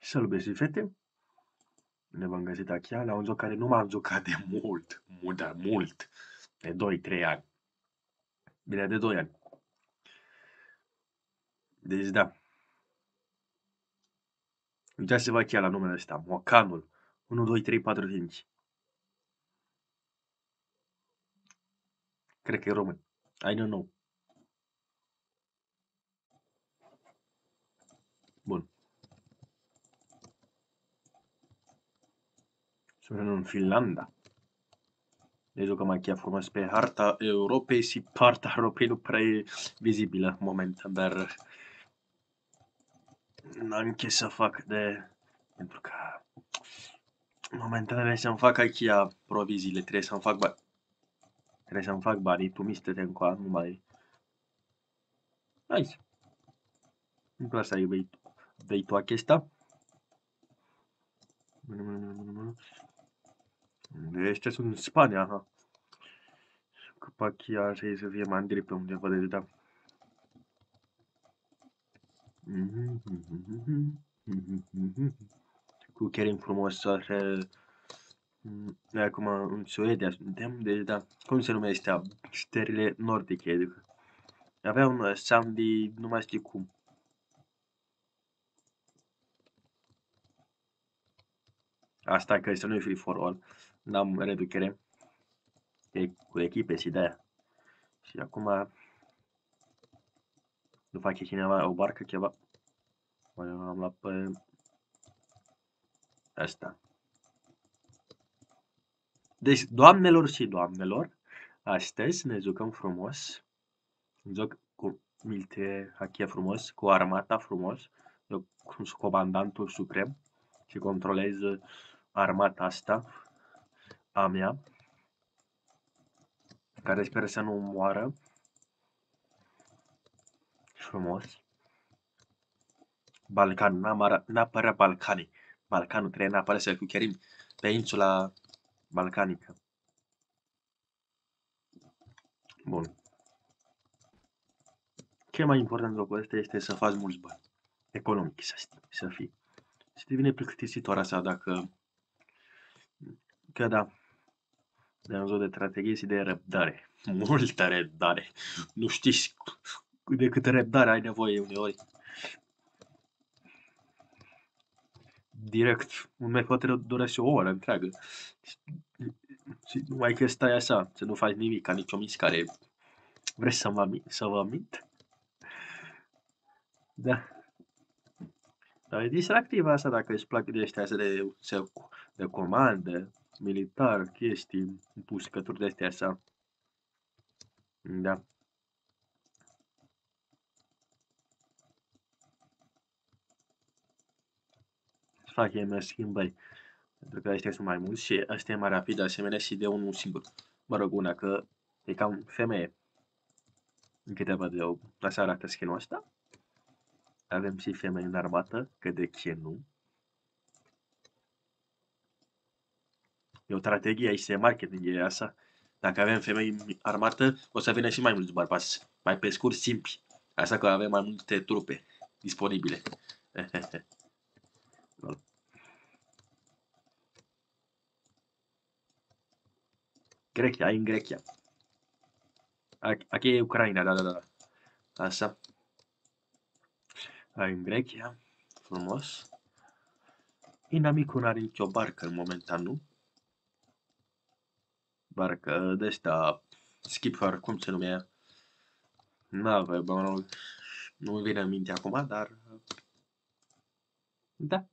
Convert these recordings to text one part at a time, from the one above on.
Salut băieți și fete! Ne vom găsi aici la un joc care nu m-am jucat de mult, mult, dar mult, de 2-3 ani. Bine, de 2 ani. Deci da. Uitați-vă chiar la numele ăsta, Mocanul. 1, 2, 3, 4, 5. Cred că e român. I don't know. Bun. Suntem în Finlanda. Ne jucăm aici frumos pe harta Europei și partea Europei nu prea e vizibilă momentan, dar ce să fac de... Pentru că momentan trebuie să-mi fac aici proviziile, trebuie să-mi fac bani. Trebuie să-mi fac banii, tu mi te încoa, nu mai... Hai. Îmi place să ai vei, vei tu acesta. Ăștia sunt în Spania, aha. Capac ar trebui să fie mai în pe undeva de da. Cu chiar frumos are de acum în Suedia suntem, deci da, cum se numește sterile nordice, adică avea un sound de nu mai știu cum. Asta că să nu e free for all n-am reducere e cu echipe și de aia. Și acum nu face cineva o barcă ceva. Mai am luat pe asta. Deci, doamnelor și doamnelor, astăzi ne jucăm frumos. Joc cu milte hachia frumos, cu armata frumos. Eu sunt comandantul suprem și controlez armata asta a mea, care sper să nu moară. Frumos. Balcan, neapărat Balcanii. Balcanul trebuie neapărat să cucerim pe insula balcanică. Bun. Ce mai important locul ăsta este să faci mulți bani. Economic să, să fii. Și devine plictisitor asta dacă... Că da, de un joc de strategie și de răbdare. Multă răbdare. Nu știți de câtă răbdare ai nevoie uneori. Direct, un meci poate dura și o oră întreagă. Și numai că stai așa, să nu faci nimic, ca nicio mișcare. Vrei să vă, să vă mint? Da. Dar e distractiv asta dacă îți plac de ăștia de, de, de comandă, militar, chestii, puscături de astea așa. Da. Să fac mai schimbări. Pentru că astea sunt mai mulți și astea e mai rapid, de asemenea și de unul singur. Mă rog, una că e cam femeie. În câteva de o, așa arată skin asta. Avem și femei în armată, că de ce nu? E o strategie aici de marketing, e asta. Dacă avem femei în armată, o să vină și mai mulți bărbați. Mai pe scurt, simpli. Asta că avem mai multe trupe disponibile. Grecia, ai în Grecia. Aici e Ucraina, da, da, da. Așa. Ai în Grecia. Frumos. Inamicul nu are nicio barcă în momentan, nu? Barcă de ăsta, skipper, cum se numea? Nave, bă, nu, nu vine în minte acum, dar... Da.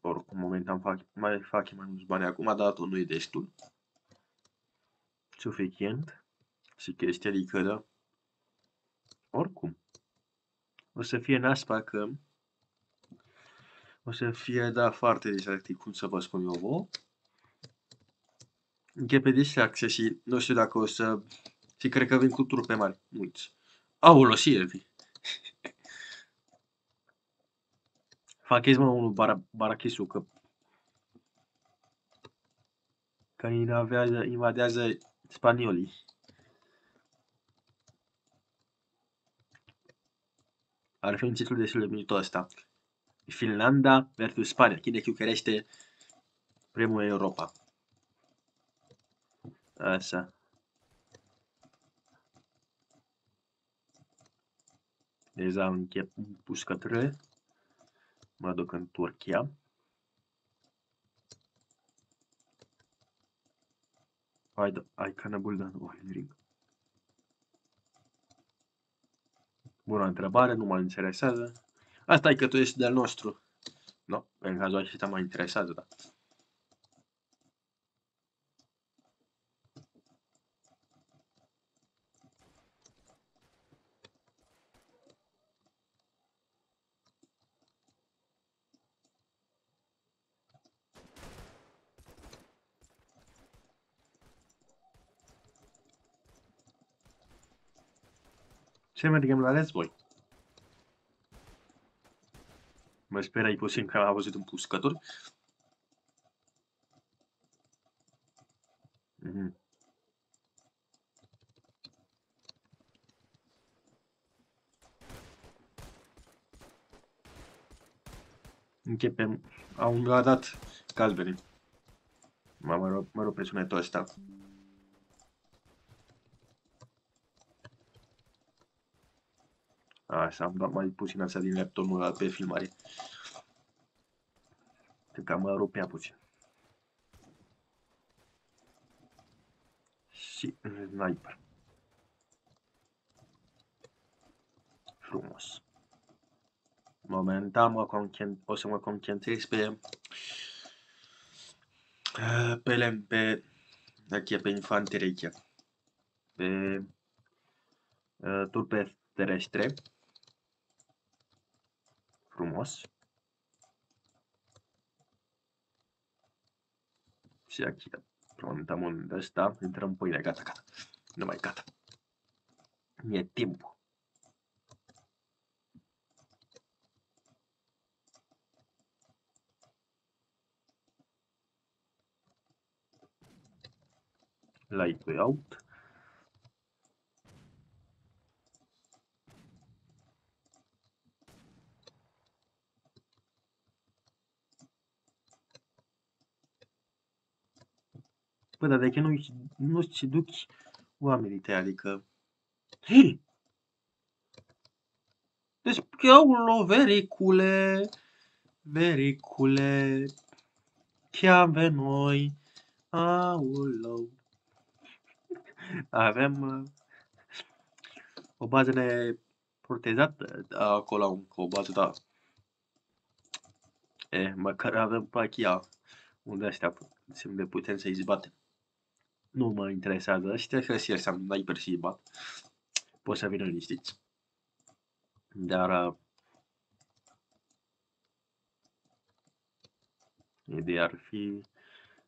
Oricum, momentan fac, mai fac mai mulți bani acum, dar nu e destul. Suficient. Și chestia adică, da. Oricum. O să fie naspa că o să fie, da, foarte distractiv, cum să vă spun eu vouă pe distracție și nu știu dacă o să... Și cred că vin cu trupe mari, mulți. Aolo, și Elvi. Faceți mă unul bara, barachisul, că că invadează, invadează spaniolii. Ar fi un titlu destul de mișto ăsta. Finlanda versus Spania. Cine chiucherește primul Europa. Așa. Deja închep pușcătările. Mă duc în Turcia. Hai, ai canabuldan Oilring. Bună întrebare, nu mă interesează. Asta e că tu ești de-al nostru. Nu, în cazul acesta mă interesează, da. Ce mergem la război? Mă sperai puțin că am văzut un puscător. Mm -hmm. Începem. Au dat galbenii. Mă, mă rog, mă rog pe sunetul ăsta. Așa, am dat mai puțin așa din laptopul pe filmare. Cred că am rupea puțin. Și sniper. Frumos. Momentan mă o să mă concentrez pe pe lemn, pe aici, pe infanterie, pe uh, turpe terestre frumos. Și aici plantăm un ăsta, intrăm pâine, gata, gata. Nu mai gata. E timpul. Light out. Bă, dar de ce nu, nu ți duci oamenii tăi, adică... Hei! Deci, lo, vericule, vericule, ce avem noi? Aolo. Avem uh, o bază de protejată acolo, o bază, da. E, măcar avem pachia unde astea de putem să-i zbatem. Nu mă interesează. Ăștia că și ăștia n-ai persibat. Poți să vină liniștiți. Dar uh, ideea ar fi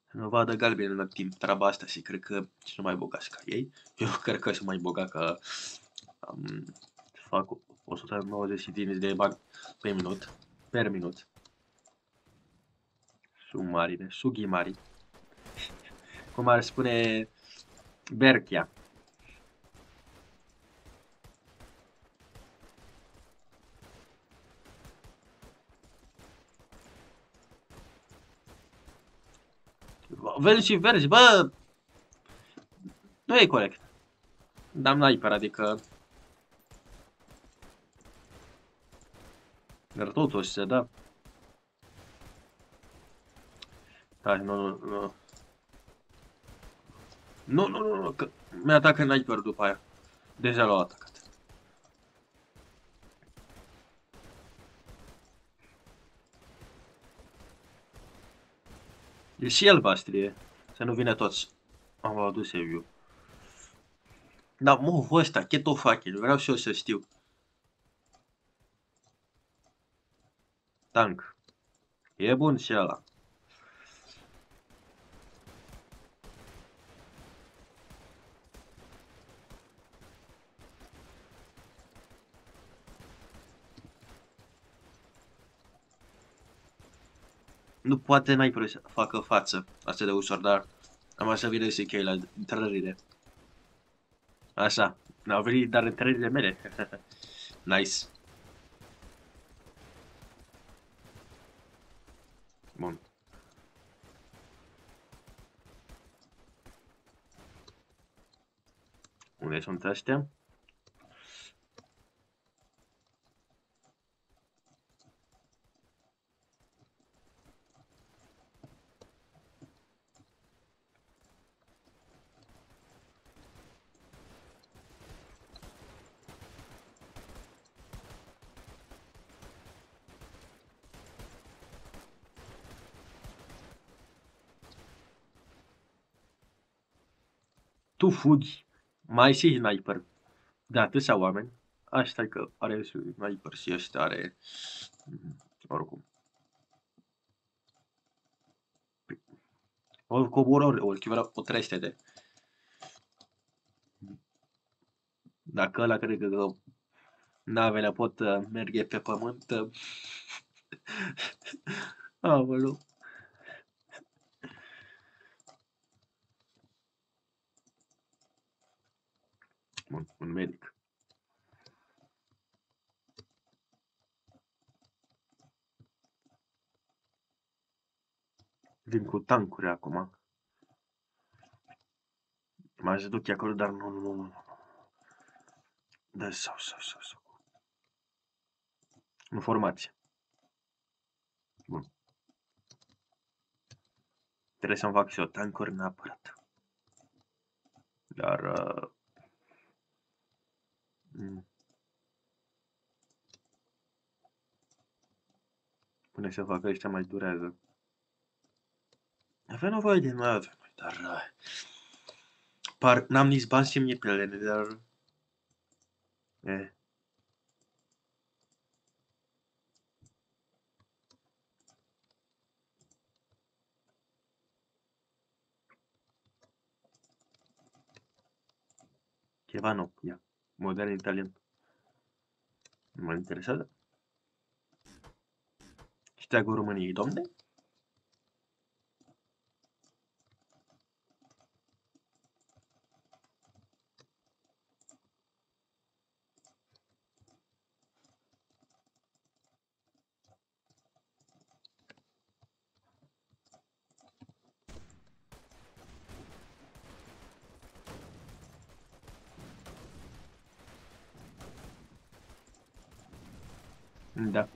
să nu vadă galben în timp treaba asta și cred că sunt mai bogați ca ei. Eu cred că sunt mai bogat că um, fac 195 de bani pe minut, per minut. Sunt mari, sughi mari cum ar spune Berchia. Verzi și verzi, bă, nu e corect. Dar n-ai adică... Dar totuși, da. Da, nu, nu, nu. Nu, nu, nu, nu, că mi-atacă sniper după aia. Deja l-au atacat. E și el bastrie. Să nu vină toți. Am adus eu. Dar mă, ăsta, keto fucking, vreau și eu să știu. Tank. E bun și ăla. Nu poate n-ai să facă față. Asta de ușor, dar Am așa vine și chei la intrările. Așa. N-au venit dar intrările mele. nice. Bun. Unde sunt ăștia? Tu fugi. Mai și sniper. De atâția oameni. Asta că are sniper și ăsta are... Oricum. O coboră, o schivă potrește de. Dacă ăla crede că navele pot uh, merge pe pământ... Uh, Aoleu. Un, un medic. Vin cu tancuri acum. M-aș duce acolo, dar nu, nu, nu, nu. Da, sau, sau, sau, sau. În formație. Bun. Trebuie să-mi fac și o tancuri neapărat. Dar uh, Mm. Până să facă ăștia mai durează. Avea nevoie de noi, avea dar... Par, n-am nici bani să mi pelene, dar... E. Ceva nou, ia. Modern italian. Nu mă interesează. Steagul României, domne? Da.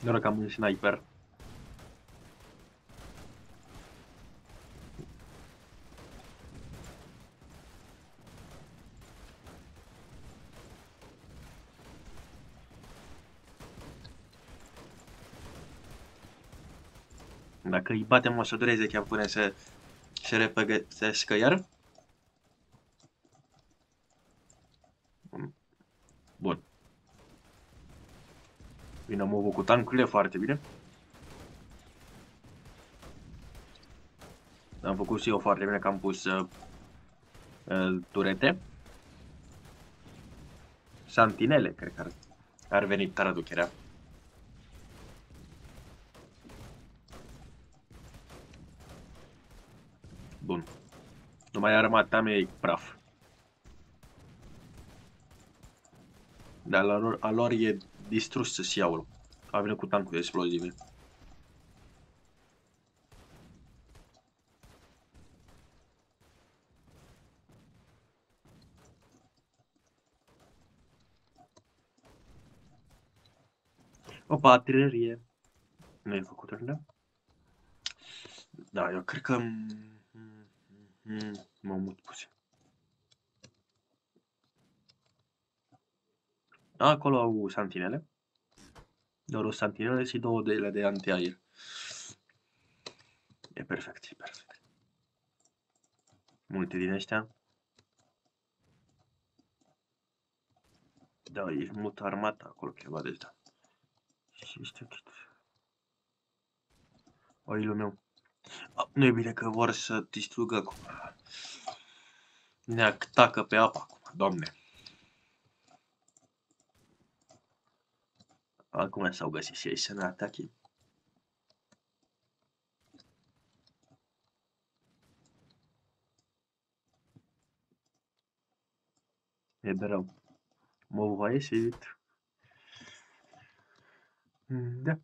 Noroc că am un sniper. Dacă îi batem o să dureze chiar până să se repăgătească iar. Bun. Vine movul cu tancurile, foarte bine. Am făcut și eu foarte bine că am pus uh, uh, turete. Santinele, cred că ar, ar veni traducerea. Bun. Numai armata mea e praf. Dar la lor, a lor e distrus să iau A venit cu tancuri explozive. O artilerie. Nu e făcut da? Da, eu cred că Mm, m-am mult puțin. Acolo au santinele. Doar o santinele și două de ele de antiaer. E perfect, e perfect. Multe din ăștia. Da, e mult armată acolo, ceva de asta. Și este chit. Oilul meu. Nu e bine că vor să distrugă acum. Ne atacă pe apă acum, doamne. Acum s-au găsit și ei să ne atache. E de rău. Mă voi ieșit. Da.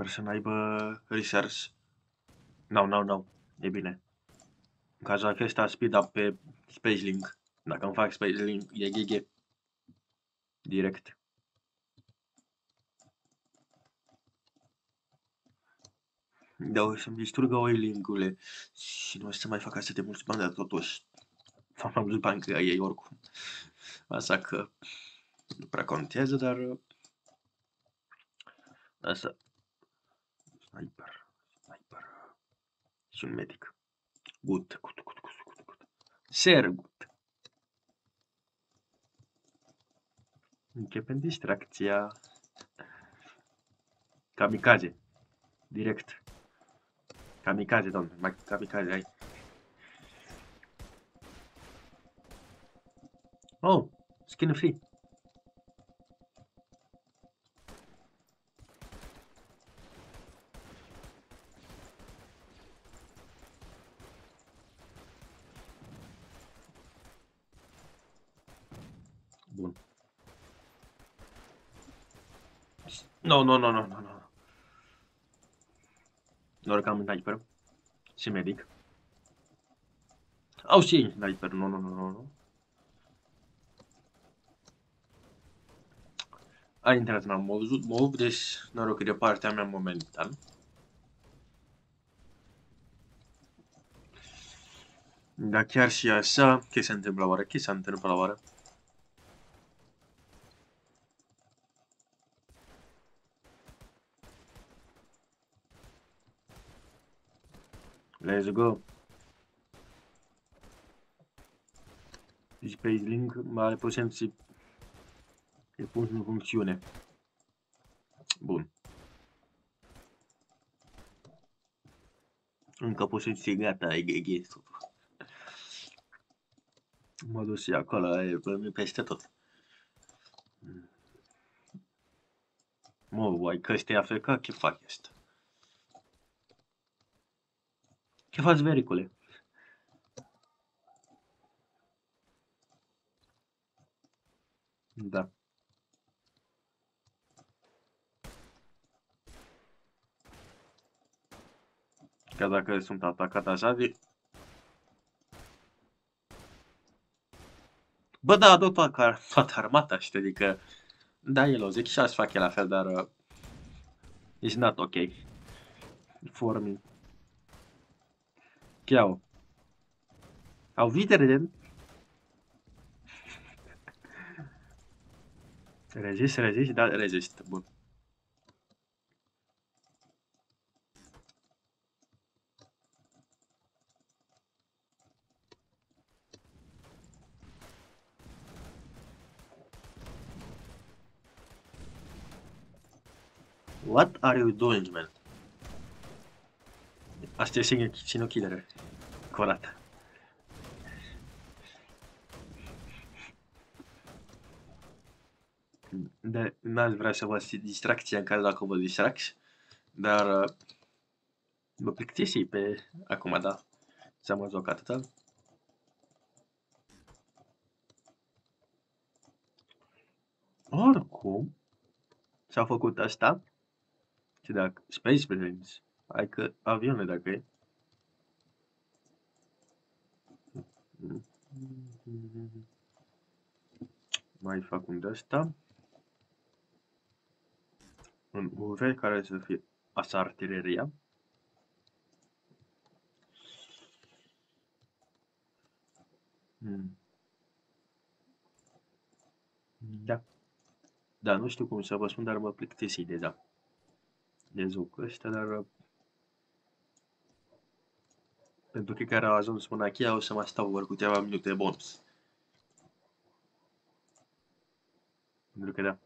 Sper să n-aibă research. Nu, nu, nu. E bine. În cazul acesta speed up pe Space Link. Dacă îmi fac Space Link, e GG. Direct. Da, o să-mi distrugă oiling-urile și nu o să mai fac atât de mulți bani, dar totuși am mai mulți bani că ei oricum. Asta că nu prea contează, dar asta sniper, sniper și un medic. Good, good, good, good, good, good. Sehr good. Începem distracția. Kamikaze. Direct. Kamikaze, domnule. Mai kamikaze, hai. Oh, skin free. No, no, no, no, no, no. Noroc am sniper. Și medic. Au și ei sniper, nu, nu, nu, nu, nu. A intrat n-am văzut move, deci noroc de partea mea momentan. Dar chiar și așa, ce se întâmplă oare? Ce se întâmplă oare? Let's go. Deci pe link are poziție e pus în funcțiune. Bun. Încă poziție gata, e GG Mă duc și acolo, e peste tot. Mă, voi că este Africa, ce fac asta? Ce faci, vericule? Da. Că dacă sunt atacat așa, de... Bă, da, adot toată, toată armata, știi, adică... Da, el o zic și aș face la fel, dar... Uh, it's not ok. For me. Ciao. Auf Wiedersehen. Rezist, rezist, da, rezist. Bun. What are you doing, man? Asta e sinucidere. Curată. De, n-aș vrea să vă distracția în care dacă vă distracți, dar uh, mă plictisi pe acum, da. Să mă joc atâta. Oricum, s-a făcut asta și dacă Space Planes Hai că avioane dacă e. Mai fac un de asta. Un UV care să fie asta artileria. Hmm. Da. Da, nu știu cum să vă spun, dar mă plictisi deja. De jocul ăsta, dar pentru cei care au ajuns până aici, o să mai stau doar câteva minute bonus. Pentru că da.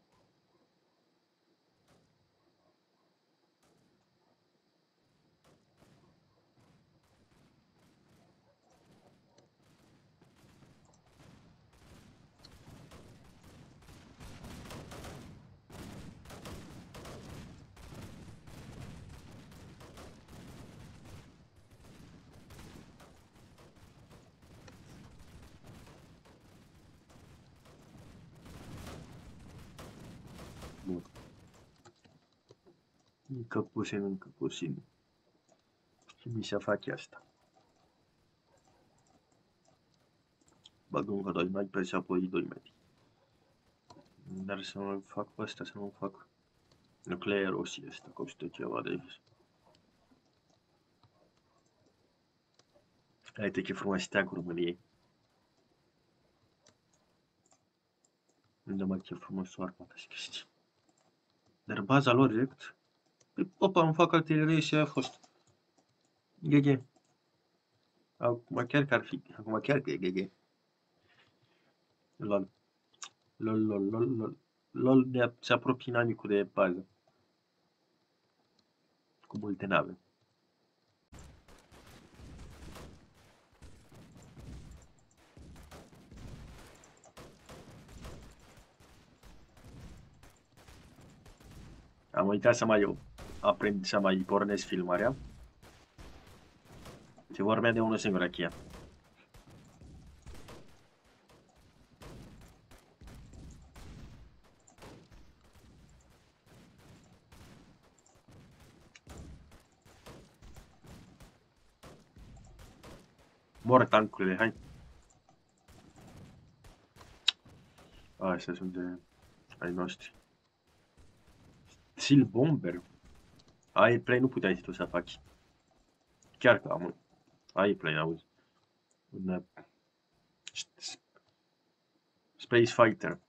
Încă puțin, încă puțin. Și mi se face asta. Bag încă 2 metri și apoi 2 metri. Dar să nu fac pe ăsta, să nu fac nuclearul și ăsta, costă ceva de vis. Uite ce frumos steagul României. Unde mai ce frumos soarpa și chestii. Dar baza lor direct, păi, opa, îmi fac artilerie și a fost. GG. Acum chiar că ar fi, acum chiar că e GG. Lol. Lol, lol, lol, lol. LOL ne se apropie inamicul de bază. Cu multe nave. Am uitat să mai aprind, să mai pornesc filmarea. Se vorbea de unul singur aici. Mor tancurile, hai. Astea sunt de ai noștri. Steel Bomber. Ai play nu puteai tu să faci. Chiar că am Ai play, auzi. Un, Space Fighter.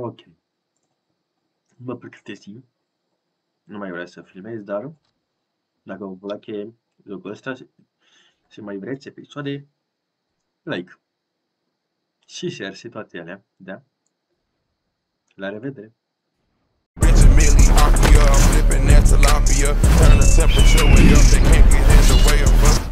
Ok. Mă plictisi. Nu mai vreau să filmez, dar dacă vă place lucrul ăsta și mai vreți episoade, like și share și toate alea, da? La revedere! flipping that tilapia. Turn the temperature way up, they can't get in the way of us.